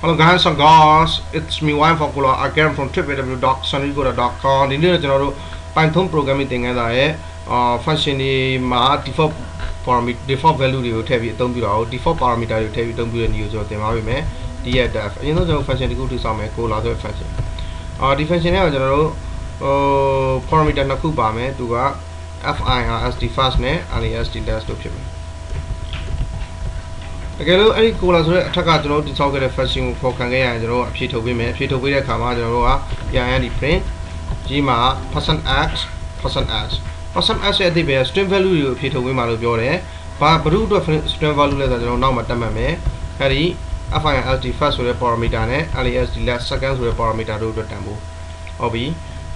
Hello guys and girls it's me Wine for Cola again from www.sunnygo.com ဒီနေ့တော့ကျွန်တော်တို့ Python programming သင်ခန်းစာရဲ့အာ function တွေမှာ default parameter default value တွေကိုထည့်ပြီးအသုံးပြုတာကို default parameter တွေကိုထည့်ပြီးအသုံးပြုတဲ့နည်းကိုကျွန်တော်သင်ပါမယ် df အရင်ဆုံးကျွန်တော် function တစ်ခုတိစောက်မယ် Cola ဆိုတဲ့ function အာဒီ function နဲ့ကကျွန်တော်တို့ဟို parameter နှစ်ခုပါမယ်သူက firsd first နဲ့ lasd last တို့ဖြစ်မယ် တကယ်လို့အဲ့ဒီ cola ဆိုတဲ့အထက်ကကျွန်တော်တို့တိစောက်ခဲ့တဲ့ function ကိုခေါ်ခံခဲ့ရရင်ကျွန်တော်တို့အဖြေထုတ်ပေးမယ်အဖြေထုတ်ပေးတဲ့အခါမှာကျွန်တော်တို့ကပြန်ရန်ဒီ print ကြီးမှာ %x %x %x ရဲ့အဓိပ္ပာယ် string value တွေကိုအဖြေထုတ်ပေးမှာလို့ပြောတယ်ဘာဘယ်သူအတွက် string value လဲဆိုတော့ကျွန်တော်နောက်မှာတက်မှတ်မယ်အဲ့ဒီ firsd first ဆိုတဲ့ parameter နဲ့ lasd last second ဆိုတဲ့ parameter တို့အတွက်တန်ဖို့ဟုတ်ပြီ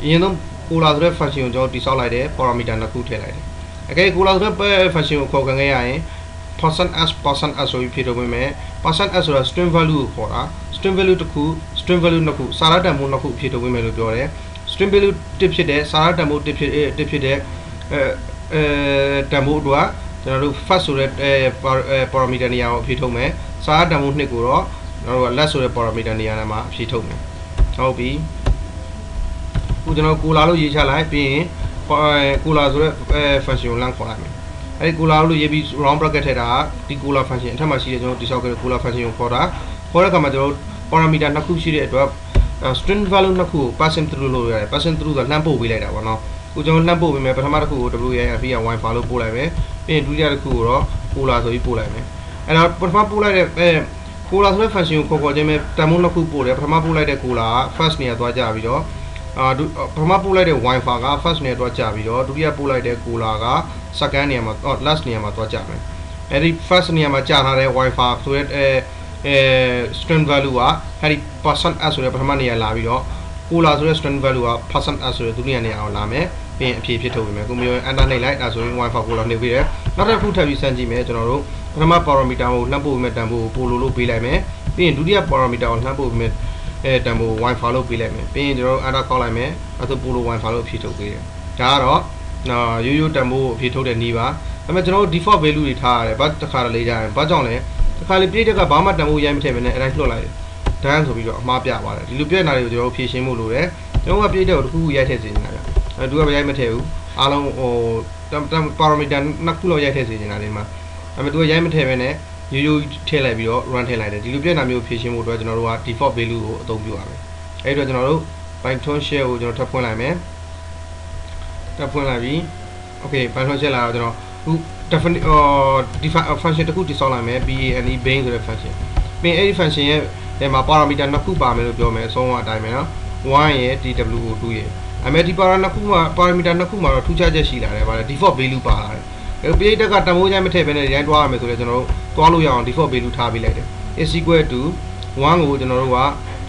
အရင်ဆုံး cola ဆိုတဲ့ function ကိုကျွန်တော်တိစောက်လိုက်တယ် parameter နှစ်ခုထည့်လိုက်တယ်အကယ် cola ဆိုတဲ့ function ကိုခေါ်ခံခဲ့ရရင် %s %s ဆိုပြီးဖြည့်ထုတ်ပေးမယ် %s ဆိုတာ string value ကိုခေါ်တာ string value တစ်ခု string value နှစ်ခုစာရတန်ဖိုးနှစ်ခုဖြည့်ထုတ်ပေးမယ်လို့ပြောတယ် string value တစ်ဖြစ်တဲ့စာရတန်ဖိုးတစ်ဖြစ်တစ်ဖြစ်တဲ့အဲအဲတန်ဖိုးအတွက်ကျွန်တော်တို့ first ဆိုတဲ့အဲ parameter နေရာကိုဖြည့်ထုတ်မယ်စာရတန်ဖိုးနှစ်ကိုတော့ကျွန်တော်တို့က last ဆိုတဲ့ parameter နေရာထဲမှာဖြည့်ထုတ်မယ်ဟုတ်ပြီခုကျွန်တော်ကိုလာလို့ရေးချလိုက်ပြီးရင်ကိုလာဆိုတဲ့ function ကိုလမ်းခေါ်လိုက်မယ် အဲဒီ cola လို့ရေးပြီး round bracket ထည့်တာဒီ cola function အထက်မှာရှိတဲ့ကျွန်တော်တိစောက်ခဲ့တဲ့ cola function ကိုခေါ်တာခေါ်တဲ့အခါမှာကျွန်တော် parameter နှစ်ခုရှိတဲ့အတွက် string value နှစ်ခုကို passing through လို့ရတယ် passing through ဆိုလှမ်းပို့ပေးလိုက်တာပေါ့နော်ခုကျွန်တော်လှမ်းပို့ပေးမယ်ပထမတစ်ခုကို WIF က wifi လို့ပို့လိုက်မယ်ပြီးရင်ဒုတိယတစ်ခုကိုတော့ cola ဆိုပြီးပို့လိုက်မယ်အဲ့တော့ပထမပို့လိုက်တဲ့အဲ cola ဆိုတဲ့ function ကိုခေါ်ခေါ်ချင်းပဲတန်ဖိုးနှစ်ခုပို့တယ်ပထမပို့လိုက်တဲ့ cola က first နေရာသွားကြပြီးတော့အာပထမပို့လိုက်တဲ့ wifi က first နေရာသွားကြပြီးတော့ဒုတိယပို့လိုက်တဲ့ cola က second နေရာမှာ last နေရာမှာသွားကြမယ်အဲ့ဒီ first နေရာမှာကြာထားတဲ့ wifi ဆိုတဲ့အဲအဲ string value ကအဲ့ဒီ percent s ဆိုတဲ့ပထမနေရာလာပြီးတော့ cola ဆိုတဲ့ string value က percent s ဆိုတဲ့ဒုတိယနေရာအောင်လာမယ်ပြီးရင်အဖြေဖြစ်ထုတ်ပေးမယ်ကိုမျိုး enter နှိပ်လိုက်ဒါဆိုရင် wifi cola နှိပ်ပြီးတယ်နောက်တစ်ခုထပ်ပြီးစမ်းကြည့်မယ်ကျွန်တော်တို့ပထမ parameter ကိုလှမ်းပို့ပေးမယ်တန်ဖိုးကိုပိုလိုလို့ပေးလိုက်မယ်ပြီးရင်ဒုတိယ parameter ကိုလှမ်းပို့ပေးမယ်အဲတန်ဖိုး wifi လို့ပေးလိုက်မယ်ပြီးရင်ကျွန်တော်တို့ enter ကောက်လိုက်မယ်အဲဆိုပိုလို wifi လို့အဖြေထုတ်ပေးတယ်ဒါကတော့ နော်ရိုးရိုးတန်ဖိုးကိုအဖြေထုတ်တဲ့နည်းပါဒါပေမဲ့ကျွန်တော်တို့ default value တွေထားရတယ်ဘာတစ်ခါတလေကြရင်ဘာကြောင့်လဲတစ်ခါလေပြည့်တက်ကဘာမှတန်ဖိုးရိုင်းမထည့်ဘဲနဲ့အဲတိုင်းလွှတ်လိုက်တယ်ဒန်းဆိုပြီးတော့အမှားပြပါတယ်ဒီလိုပြည့်နေတာတွေကိုကျွန်တော်တို့ဖြည့်ရှင်းဖို့လိုတယ်ကျွန်တော်ကပြည့်တဲ့ကိုတစ်ခုခုရိုက်ထည့်စေနေတာဗျအဲသူကမရိုက်မထည့်ဘူးအားလုံးဟိုပါရာမီတာနှစ်ခုလောက်ရိုက်ထည့်စေနေတာဒီမှာအဲမဲ့သူကရိုက်မထည့်ဘဲနဲ့ရိုးရိုးထည့်လိုက်ပြီးတော့ run ထည့်လိုက်တယ်ဒီလိုပြည့်နေတာမျိုးဖြည့်ရှင်းဖို့အတွက်ကျွန်တော်တို့က default value ကိုအသုံးပြုရမယ်အဲဒီတော့ကျွန်တော်တို့ Python shell ကိုကျွန်တော်ထပ်ဖွင့်လိုက်မယ် ထပ်ဖွင့်လိုက်ပြီ okay Python shell လာတော့ကျွန်တော်ခု definite အော် define function တစ်ခုတိစောက်လိုက်မယ် bane bane ဆိုတဲ့ function ပြီးအဲ့ဒီ function ရဲ့ဒီမှာ parameter နှစ်ခုပါမယ်လို့ပြောမယ်အဆုံးအတိုင်းပဲနော်1ရဲ့ tw2 ရဲ့အမေဒီ para နှစ်ခုမှာ parameter နှစ်ခုမှာတော့ထူးခြားချက်ရှိလာတယ်ဗါတယ် default value ပါလာတယ်အဲပိဋကတမိုးချိုင်းမထည့်ဘဲနဲ့ရိုင်းတွားရမယ်ဆိုတော့ကျွန်တော်တို့တွားလို့ရအောင် default value ထားပေးလိုက်တယ် is equal to 1ကိုကျွန်တော်တို့က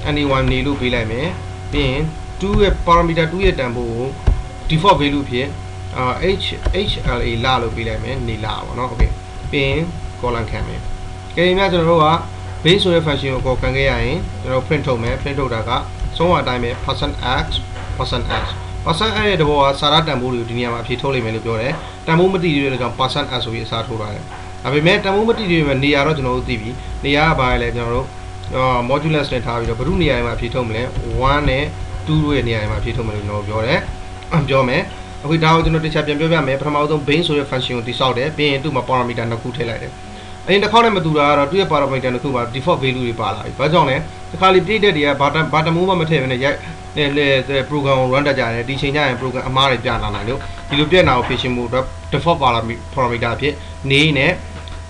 any1 နေလို့ပေးလိုက်မယ်ပြီးရင်2ရဲ့ parameter 2ရဲ့တန်ဖိုးကို default value ဖြစ်အာ h hla လာလို့ပေးလိုက်မယ်နေလာပါတော့ okay ပြီးရင် column ခံမယ်ကြည့်ရင်များကျွန်တော်တို့က base ဆိုတဲ့ function ကိုခေါ်ခံခဲ့ရရင်ကျွန်တော် print ထုတ်မယ် print ထုတ်တာကဆုံးအတိုင်းပဲ %x %x percent x ရဲ့တဘောကစာရတန်ဖိုးတွေကိုဒီနေရာမှာအဖြေထုတ်လိုက်မယ်လို့ပြောတယ်တန်ဖိုးမသိသေးတဲ့ကြောင့် percent x ဆိုပြီးအစားထိုးထားတယ်ဒါပေမဲ့တန်ဖိုးမသိသေးပေမဲ့နေရာတော့ကျွန်တော်တို့သိပြီနေရာကဘာလဲကျွန်တော်တို့ modulus နဲ့ထားပြီးတော့ဘယ်သူနေရာမှာအဖြေထုတ်မလဲ1နဲ့2တို့ရဲ့နေရာမှာအဖြေထုတ်မယ်လို့ကျွန်တော်ပြောတယ် ပြောမယ်အခုဒါကိုကျွန်တော်တခြားပြန်ပြောပြမယ်ပထမဆုံး base ဆိုတဲ့ function ကိုတိစောက်တယ်ပြီးရင်သူ့မှာ parameter နှစ်ခုထည့်လိုက်တယ်အရင်တစ်ခေါက်နဲ့မတူတာကတော့သူ့ရဲ့ parameter တစ်ခုမှာ default value တွေပါလာပြီ။ဘာကြောင့်လဲ။ဒီခါလေးပြည့်တဲ့တွေကဘာဘာတမိုးမှမထည့်ဘဲနဲ့ရိုက်လေလေ program ကို run တတ်ကြတယ်။ဒီချိန်ကျရင် program အမှားတွေပြလာနိုင်လို့ဒီလိုပြက်နာကိုဖြည့်ရှင်းမှုအတွက် default parameter အဖြစ်နေနဲ့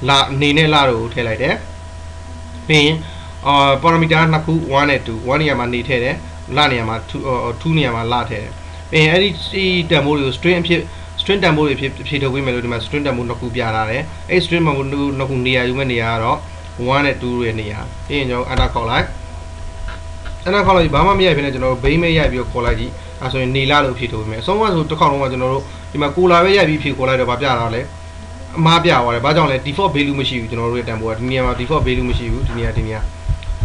လာနေနဲ့လာတို့ကိုထည့်လိုက်တယ်။ပြီးရင်အာ parameter နှစ်ခု1နဲ့2 1နေရာမှာနေထည့်တယ်။လာနေရာမှာ2 2နေရာမှာလာထည့်တယ်။ ပြီးရင်အဲ့ဒီတန်ဖိုးတွေကို string အဖြစ် string တန်ဖိုးတွေဖြည့်ဖြည့်ထုတ်ပေးမယ်လို့ဒီမှာ string တန်ဖိုးနှစ်ခုပြထားတယ်အဲ့ string တန်ဖိုးနှစ်ခုနေရာယူမဲ့နေရာကတော့1နဲ့2ရဲ့နေရာပြီးရင်ကျွန်တော် enter ခေါက်လိုက် enter ခေါက်လိုက်ဘာမှမရိုက်ဖြစ်နေကျွန်တော် base မဲရိုက်ပြီးခေါ်လိုက်ကြည့်အဲဆိုရင်နေလာလို့ဖြည့်ထုတ်ပေးမယ်အဆုံးမဆိုတစ်ခေါက်လုံးကကျွန်တော်တို့ဒီမှာကိုလာပဲရိုက်ပြီးဖြည့်ခေါ်လိုက်တော့ဗာပြတာလဲအမားပြသွားတယ်ဘာကြောင့်လဲ default value မရှိဘူးကျွန်တော်တို့ရဲ့တန်ဖိုးကဒီနေရာမှာ default value မရှိဘူးဒီနေရာဒီနေရာ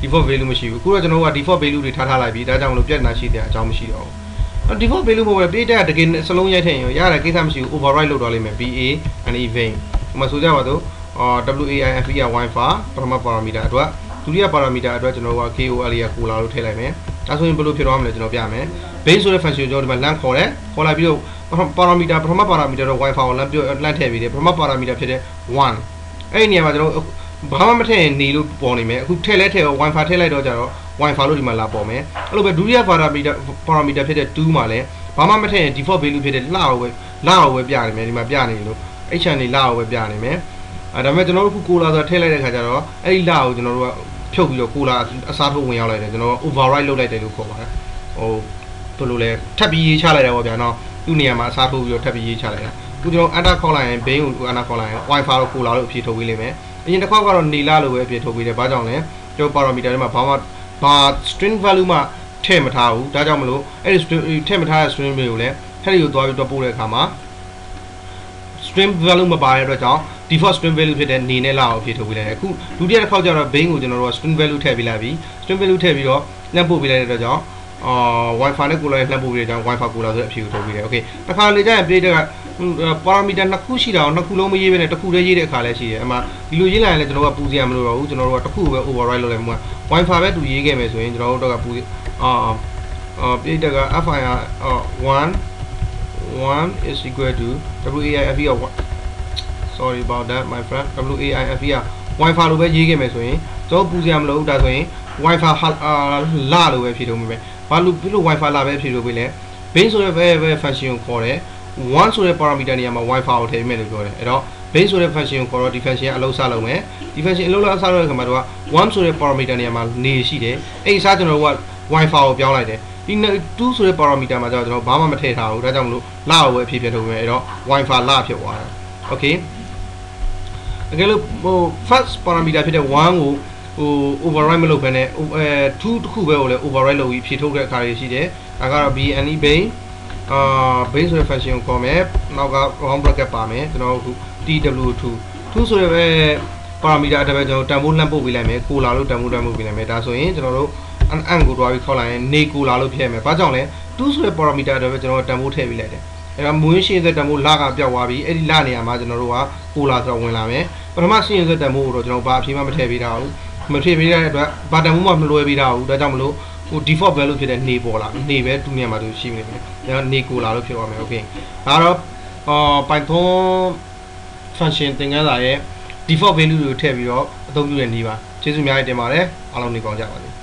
default value မရှိဘူးအခုတော့ကျွန်တော်တို့က default value တွေထားထားလိုက်ပြီဒါကြောင့်မလို့ပြဿနာရှိတဲ့အကြောင်းမရှိတော့ဘူး default value ပေါ်ပဲပြေးတဲ့တကယ်စလုံးရိုက်ထည့်ရင်ရတဲ့ကိစ္စမရှိဘူး override လုပ်သွားလိမ့်မယ် BA and event ဒီမှာဆိုကြပါတော့အာ WAIF က wifi ပထမ parameter အတွက်ဒုတိယ parameter အတွက်ကျွန်တော်တို့က KOL ရကိုလာလို့ထည့်လိုက်မယ်ဒါဆိုရင်ဘယ်လိုဖြစ်သွားမလဲကျွန်တော်ပြမယ် base ဆိုတဲ့ function ကိုကျွန်တော်ဒီမှာ land ခေါ်တယ်ခေါ်လိုက်ပြီးတော့ parameter ပထမ parameter တော့ wifi ကို land ပြော land ထည့်ပြီးတယ်ပထမ parameter ဖြစ်တဲ့1အဲ့ဒီနေရာမှာကျွန်တော်ဘာမှမထည့်ရင်နေလို့ပေါ်နေမယ်အခုထည့်လဲထည့်ရော wifi ထည့်လိုက်တော့ကြတော့ wifi လို့ဒီမှာလာပေါ်မယ်အဲ့လိုပဲဒုတိယ parameter parameter ဖြစ်တဲ့2မှာလည်းဘာမှမထည့်ရင် default value ဖြစ်တဲ့လှကိုပဲလှကိုပဲပြနေမယ်ဒီမှာပြနေလို့ h channel လှကိုပဲပြနေမယ်အဲဒါပေမဲ့ကျွန်တော်တို့ခုကိုလာဆိုထည့်လိုက်တဲ့ခါကျတော့အဲ့ဒီလှကိုကျွန်တော်တို့ကဖြုတ်ပြီးတော့ကိုလာအစားထိုးဝင်ရောက်လိုက်တယ်ကျွန်တော် override လုပ်လိုက်တယ်လို့ခေါ်ပါတယ်ဟိုဘယ်လိုလဲထပ်ပြီးရေးချလိုက်တယ်ပေါ့ဗျာနော်သူ့နေရာမှာအစားထိုးပြီးတော့ထပ်ပြီးရေးချလိုက်တာခုကျွန်တော် enter ခေါ်လိုက်ရင် bane ကို enter ခေါ်လိုက်ရင် wifi တော့ကိုလာလို့အဖြေထုတ်ပေးလိမ့်မယ်အရင်တစ်ခေါက်ကတော့နေလာလို့ပဲအဖြေထုတ်ပေးတယ်ဘာကြောင့်လဲကျွန်တော် parameter တွေမှာဘာမှ ဘာ string value မှထည့်မထားဘူးဒါကြောင့်မလို့အဲ့ဒီ string ထည့်မထားတဲ့ string တွေကိုလည်းထည့်ပြီးသွားပြီးတော့ပို့တဲ့အခါမှာ string value မပါတဲ့အတွက်ကြောင့် default string value ဖြစ်တဲ့နေနဲ့လာအောင်ဖြည့်ထုတ်ပေးလိုက်တယ်အခုဒုတိယတစ်ခေါက်ကျတော့ bane ကိုကျွန်တော်တို့က string value ထည့်ပေးလိုက်ပြီ string value ထည့်ပြီးတော့လမ်းပို့ပေးလိုက်တဲ့အတွက်ကြောင့်အာ wifi နဲ့ကိုလာနဲ့လှမ်းပို့ပေးတဲ့ကြောင့် wifi ကိုလာဆိုတဲ့အဖြေကိုထုတ်ပေးတယ် okay တစ်ခါလေကျရင်ပြေးတဲ့က parameter နှစ်ခုရှိတာအောင်နှစ်ခုလုံးမရေးဘဲနဲ့တစ်ခုတည်းရေးတဲ့အခါလည်းရှိတယ်အမှဒီလိုရေးလိုက်ရင်လည်းကျွန်တော်ကပူစရာမလိုတော့ဘူးကျွန်တော်တို့ကတစ်ခုပဲ override လုပ်လိုက်မှာ wifi ပဲသူရေးခဲ့မယ်ဆိုရင်ကျွန်တော်တို့တော့ကပူအာအာပြေးတဲ့က fir 1 1 is equal to WAIF က sorry about that my friend WAIF က Wi-Fi လိုပဲရေးခဲ့မယ်ဆိုရင်ကျွန်တော်ပူစရာမလိုဘူးဒါဆိုရင် Wi-Fi အာလာလိုပဲဖြည့်ထုတ်မယ်ဘာလို့ဒီလို Wi-Fi လာပဲဖြည့်ထုတ်ပေးလဲ base ဆိုတဲ့ variable function ကိုခေါ်တယ်1ဆိုတဲ့ parameter နေရာမှာ Wi-Fi ကိုထည့်မယ်လို့ပြောတယ်အဲ့တော့ base ဆိုတဲ့ function ကိုခေါ်တော့ဒီ function အလုပ်စလုပ်မယ်ဒီ function အလုပ်လုပ်အစားလုပ်တဲ့ခါမှာတော့1ဆိုတဲ့ parameter နေရာမှာနေရှိတယ်အဲ့ဒီစားကျွန်တော်တို့က Wi-Fi ကိုပြောင်းလိုက်တယ်ဒီ2ဆိုတဲ့ parameter မှာကျတော့ကျွန်တော်ဘာမှမထည့်ထားဘူးဒါကြောင့်မလို့လာကိုပဲအဖြစ်ပြထုတ်မယ်အဲ့တော့ Wi-Fi လာဖြစ်သွားတယ် okay တကယ်လို့ဟို first parameter ဖြစ်တဲ့1ကိုဟို override မလုပ်ဘဲနဲ့အဲ2တစ်ခုပဲကိုလည်း override လုပ်ပြီးဖြည့်ထုတ်တဲ့အခါတွေရှိတယ်ဒါကတော့ bne base အာ base ဆိုတဲ့ function ကိုခေါ်မယ်နောက်က round bracket ပါမယ်ကျွန်တော်တို့ tw2 2ဆိုရယ်ပဲ parameter အတပဲကျွန်တော်တန်ဖိုးလှမ်းပို့ပေးလိုက်မယ်ကိုလာလို့တန်ဖိုးတန်ဖိုးပေးလိုက်မယ်ဒါဆိုရင်ကျွန်တော်တို့ an ကိုတွားပြီးခေါက်လိုက်ရင်နေကိုလာလို့ဖြစ်ရမယ်ဘာကြောင့်လဲ2ဆိုတဲ့ parameter အတပဲကျွန်တော်တန်ဖိုးထည့်ပေးလိုက်တယ်အဲ့တော့မွေးရှင်းတဲ့တန်ဖိုးလကပြောက်သွားပြီအဲ့ဒီလနေရာမှာကျွန်တော်တို့ကကိုလာဆိုတော့ဝင်လာမယ်ပထမရှင်းတဲ့တန်ဖိုးကိုတော့ကျွန်တော်ဘာအဖြေမှမထည့်ပေးတာဘူးမထည့်ပေးတဲ့အတွက်ဘာတန်ဖိုးမှမလွှဲပေးတာဘူးဒါကြောင့်မလို့ဟို default value ဖြစ်တဲ့နေပေါ်လာနေပဲတူနေရာမှာသူရှိနေတယ်။ဒါနေကိုလာလို့ဖြစ်သွားမယ်။ Okay ။ဒါတော့အာ Python function သင်ခန်းစာရဲ့ default value တွေကိုထည့်ပြီးတော့အသုံးပြုတဲ့နည်းပါ။ကျေးဇူးများတင်ပါတယ်။အားလုံးနေကောင်းကြပါစေ။